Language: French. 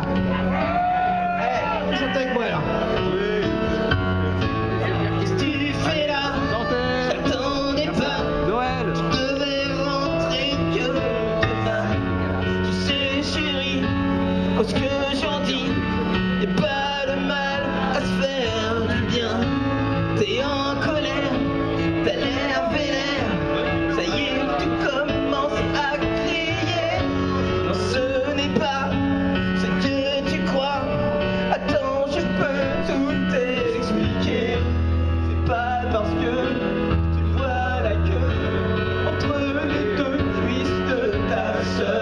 là Eh, avec moi là Qu'est-ce que tu fais là? J'attendais pas. Noël Je devais rentrer que demain. Tu sais, chérie, que. myself.